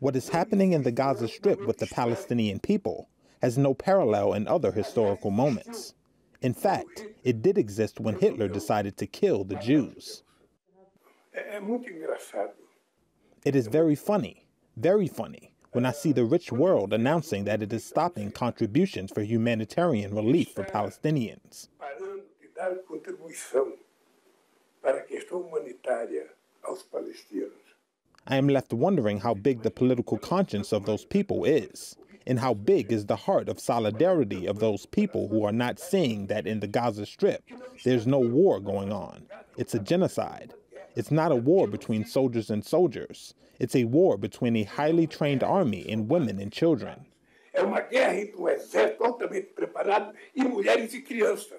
What is happening in the Gaza Strip with the Palestinian people has no parallel in other historical moments. In fact, it did exist when Hitler decided to kill the Jews. É, é muito engraçado. It is very funny, very funny, when I see the rich world announcing that it is stopping contributions for humanitarian relief for Palestinians. Parando de dar contribuição para a questão humanitária I am left wondering how big the political conscience of those people is, and how big is the heart of solidarity of those people who are not seeing that in the Gaza Strip there's no war going on. It's a genocide. It's not a war between soldiers and soldiers. It's a war between a highly trained army and women and children. É uma guerra entre um exército altamente preparado e mulheres e crianças.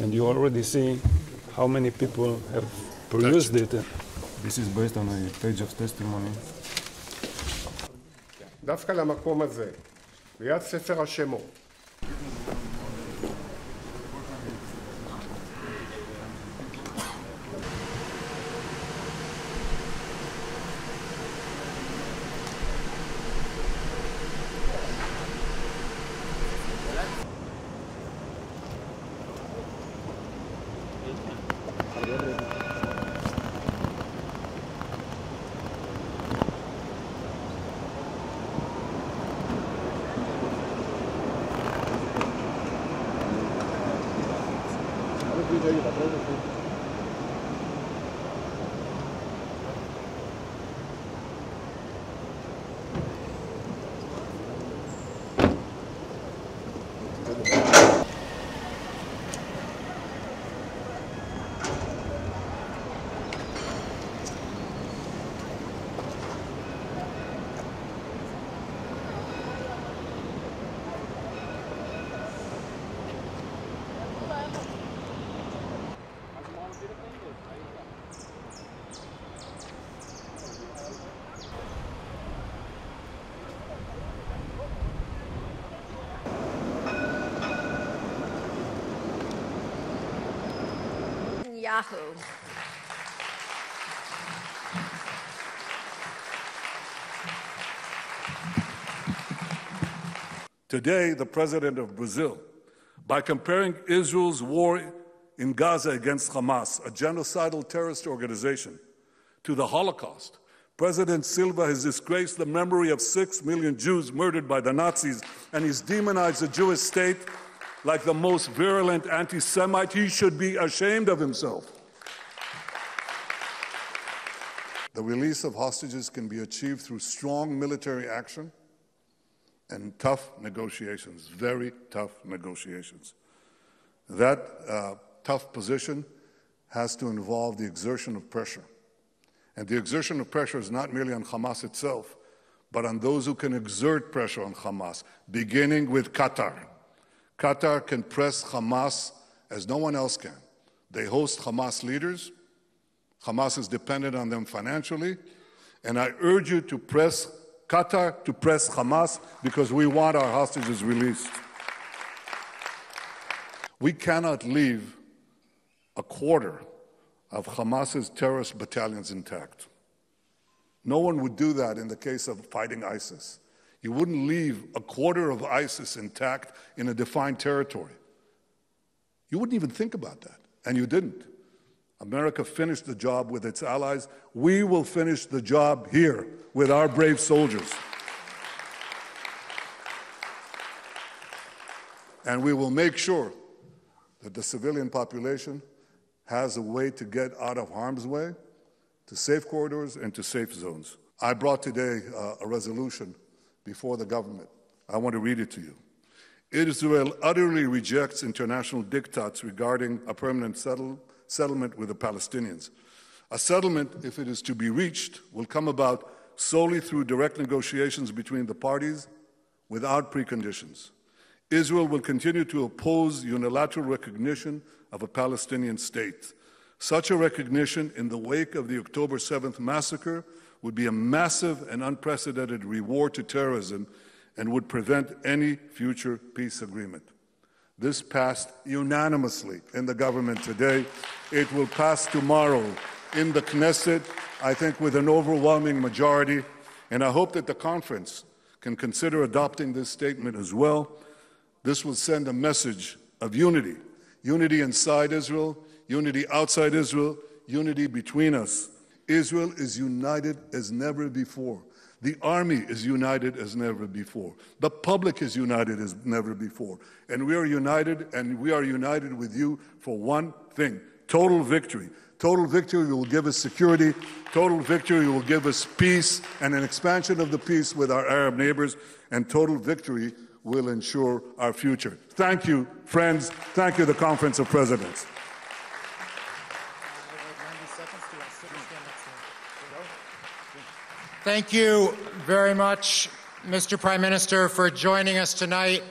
and you already see how many people have perused it. This is based on a page of testimony. דווקא למקום הזה, ליד ספר השמות, 女優だと思うんで Yahoo. Today, the president of Brazil, by comparing Israel's war in Gaza against Hamas, a genocidal terrorist organization, to the Holocaust, President Silva has disgraced the memory of six million Jews murdered by the Nazis, and he's demonized the Jewish state like the most virulent anti Semite. He should be ashamed of himself. The release of hostages can be achieved through strong military action and tough negotiations, very tough negotiations. That uh, tough position has to involve the exertion of pressure. And the exertion of pressure is not merely on Hamas itself, but on those who can exert pressure on Hamas, beginning with Qatar. Qatar can press Hamas as no one else can. They host Hamas leaders. Hamas is dependent on them financially. And I urge you to press Qatar, to press Hamas, because we want our hostages released. We cannot leave a quarter of Hamas's terrorist battalions intact. No one would do that in the case of fighting ISIS. You wouldn't leave a quarter of ISIS intact in a defined territory. You wouldn't even think about that, and you didn't. America finished the job with its allies. We will finish the job here with our brave soldiers. And we will make sure that the civilian population has a way to get out of harm's way, to safe corridors, and to safe zones. I brought today uh, a resolution before the government. I want to read it to you. Israel utterly rejects international diktats regarding a permanent settle, settlement with the Palestinians. A settlement, if it is to be reached, will come about solely through direct negotiations between the parties without preconditions. Israel will continue to oppose unilateral recognition of a Palestinian state. Such a recognition in the wake of the October 7th massacre would be a massive and unprecedented reward to terrorism and would prevent any future peace agreement. This passed unanimously in the government today. It will pass tomorrow in the Knesset, I think with an overwhelming majority, and I hope that the conference can consider adopting this statement as well. This will send a message of unity unity inside Israel, unity outside Israel, unity between us. Israel is united as never before. The army is united as never before. The public is united as never before. And we are united, and we are united with you for one thing total victory. Total victory will give us security. Total victory will give us peace and an expansion of the peace with our Arab neighbors. And total victory will ensure our future. Thank you, friends. Thank you, the Conference of Presidents. Thank you very much, Mr. Prime Minister, for joining us tonight.